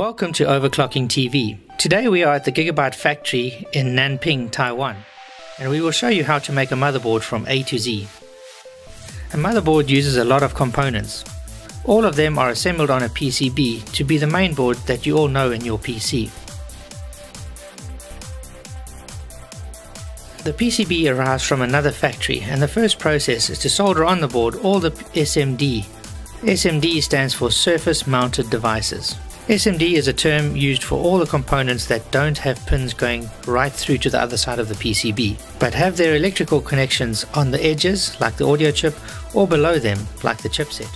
Welcome to Overclocking TV. Today we are at the Gigabyte factory in Nanping, Taiwan, and we will show you how to make a motherboard from A to Z. A motherboard uses a lot of components. All of them are assembled on a PCB to be the main board that you all know in your PC. The PCB arrives from another factory and the first process is to solder on the board all the SMD. SMD stands for Surface Mounted Devices. SMD is a term used for all the components that don't have pins going right through to the other side of the PCB, but have their electrical connections on the edges, like the audio chip, or below them, like the chipset.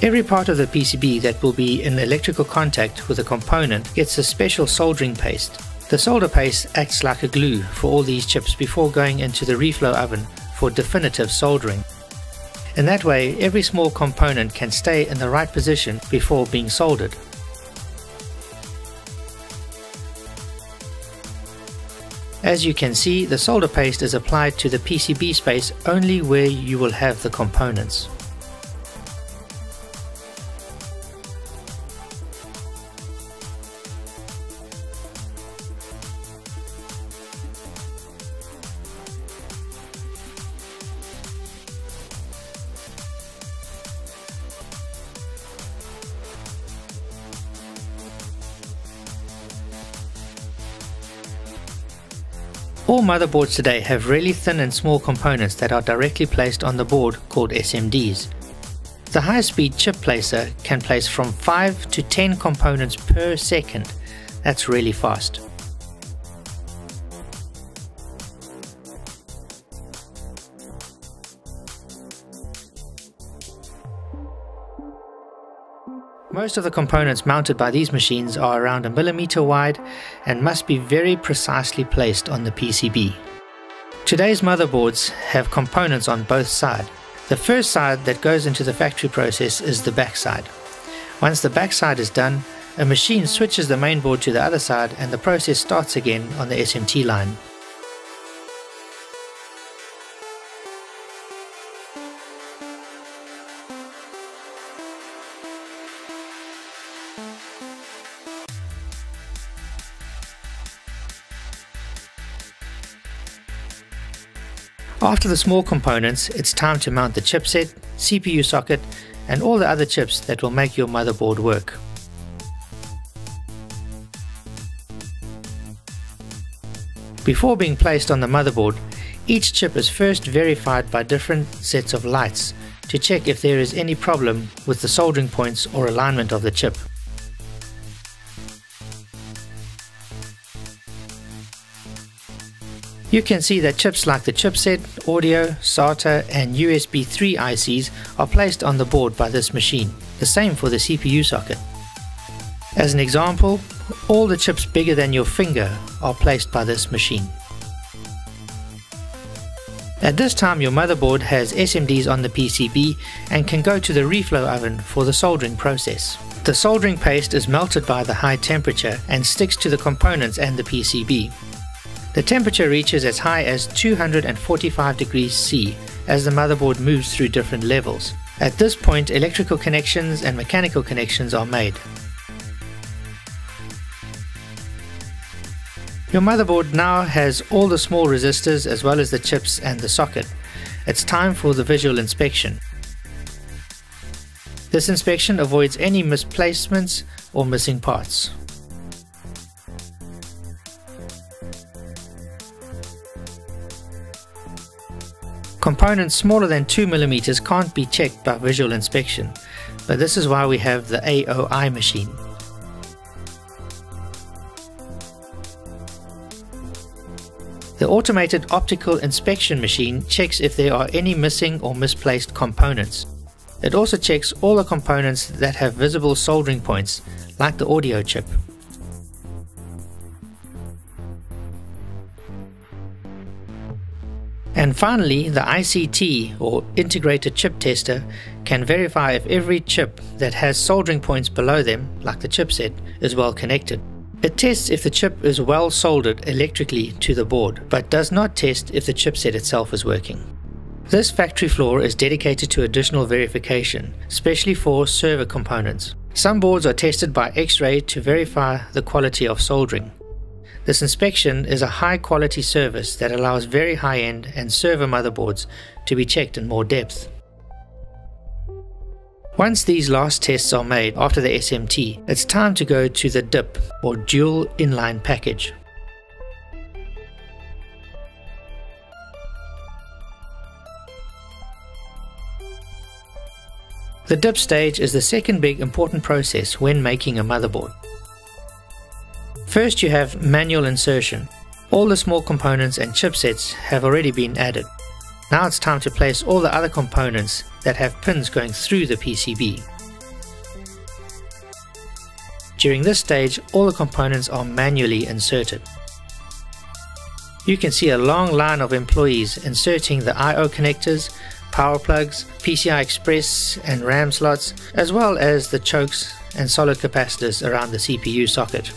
Every part of the PCB that will be in electrical contact with a component gets a special soldering paste. The solder paste acts like a glue for all these chips before going into the reflow oven for definitive soldering. In that way, every small component can stay in the right position before being soldered. As you can see, the solder paste is applied to the PCB space only where you will have the components. All motherboards today have really thin and small components that are directly placed on the board called SMDs. The high-speed chip placer can place from 5 to 10 components per second. That's really fast. Most of the components mounted by these machines are around a millimeter wide and must be very precisely placed on the PCB. Today's motherboards have components on both sides. The first side that goes into the factory process is the backside. Once the backside is done, a machine switches the mainboard to the other side and the process starts again on the SMT line. After the small components, it's time to mount the chipset, CPU socket, and all the other chips that will make your motherboard work. Before being placed on the motherboard, each chip is first verified by different sets of lights to check if there is any problem with the soldering points or alignment of the chip. You can see that chips like the chipset, audio, SATA and USB 3 ICs are placed on the board by this machine, the same for the CPU socket. As an example, all the chips bigger than your finger are placed by this machine. At this time your motherboard has SMDs on the PCB and can go to the reflow oven for the soldering process. The soldering paste is melted by the high temperature and sticks to the components and the PCB. The temperature reaches as high as 245 degrees C as the motherboard moves through different levels. At this point, electrical connections and mechanical connections are made. Your motherboard now has all the small resistors as well as the chips and the socket. It's time for the visual inspection. This inspection avoids any misplacements or missing parts. Components smaller than 2mm can't be checked by visual inspection, but this is why we have the AOI machine. The automated optical inspection machine checks if there are any missing or misplaced components. It also checks all the components that have visible soldering points, like the audio chip. And finally, the ICT or Integrated Chip Tester can verify if every chip that has soldering points below them, like the chipset, is well connected. It tests if the chip is well soldered electrically to the board, but does not test if the chipset itself is working. This factory floor is dedicated to additional verification, especially for server components. Some boards are tested by X-ray to verify the quality of soldering. This inspection is a high quality service that allows very high end and server motherboards to be checked in more depth. Once these last tests are made after the SMT, it's time to go to the DIP or dual inline package. The dip stage is the second big important process when making a motherboard. First you have manual insertion. All the small components and chipsets have already been added. Now it's time to place all the other components that have pins going through the PCB. During this stage, all the components are manually inserted. You can see a long line of employees inserting the I.O. connectors, power plugs, PCI Express and RAM slots, as well as the chokes and solid capacitors around the CPU socket.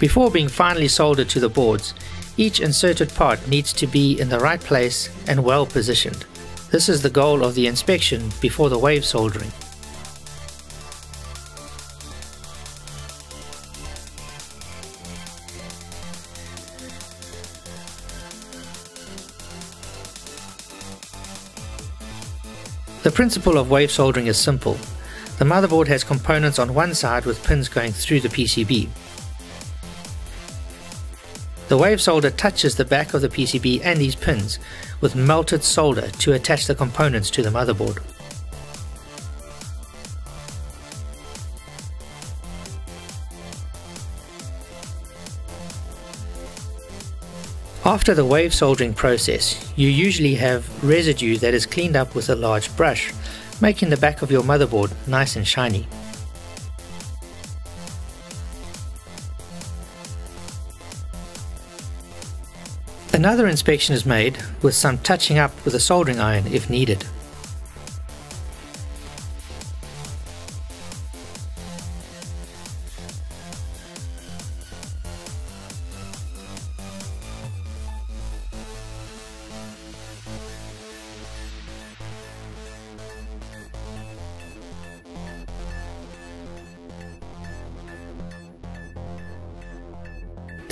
Before being finally soldered to the boards, each inserted part needs to be in the right place and well positioned. This is the goal of the inspection before the wave soldering. The principle of wave soldering is simple. The motherboard has components on one side with pins going through the PCB. The wave solder touches the back of the PCB and these pins with melted solder to attach the components to the motherboard. After the wave soldering process, you usually have residue that is cleaned up with a large brush, making the back of your motherboard nice and shiny. Another inspection is made with some touching up with a soldering iron if needed.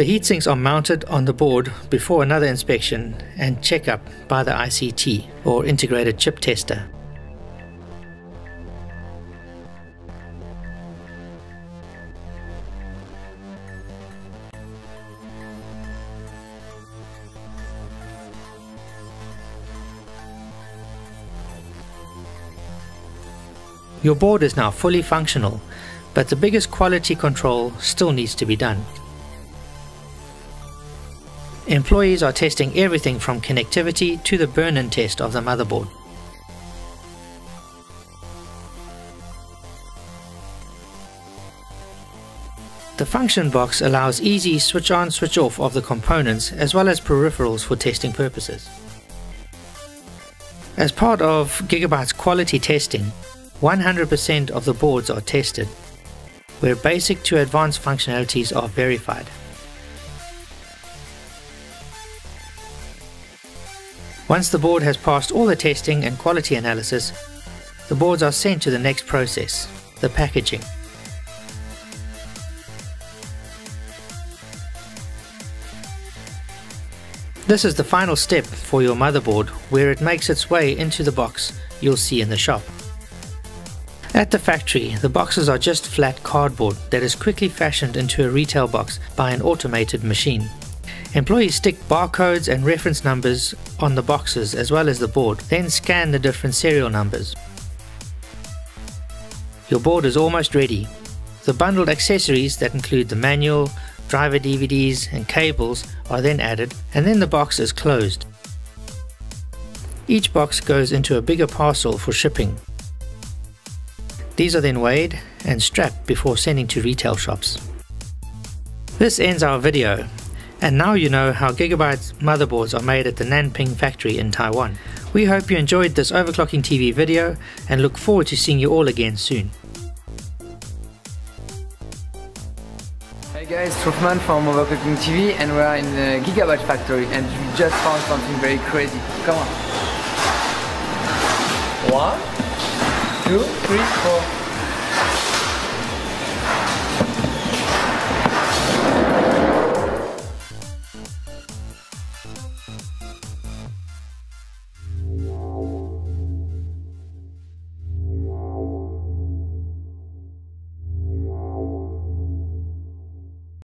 The heatsinks are mounted on the board before another inspection and checkup by the ICT or integrated chip tester. Your board is now fully functional, but the biggest quality control still needs to be done. Employees are testing everything from connectivity to the burn-in test of the motherboard. The function box allows easy switch on switch off of the components as well as peripherals for testing purposes. As part of Gigabyte's quality testing, 100% of the boards are tested, where basic to advanced functionalities are verified. Once the board has passed all the testing and quality analysis, the boards are sent to the next process, the packaging. This is the final step for your motherboard where it makes its way into the box you'll see in the shop. At the factory, the boxes are just flat cardboard that is quickly fashioned into a retail box by an automated machine. Employees stick barcodes and reference numbers on the boxes as well as the board, then scan the different serial numbers. Your board is almost ready. The bundled accessories that include the manual, driver DVDs and cables are then added and then the box is closed. Each box goes into a bigger parcel for shipping. These are then weighed and strapped before sending to retail shops. This ends our video. And now you know how Gigabyte's motherboards are made at the Nanping factory in Taiwan. We hope you enjoyed this Overclocking TV video and look forward to seeing you all again soon. Hey guys, Trouffman from Overclocking TV and we are in the Gigabyte factory and we just found something very crazy. Come on. One, two, three, four.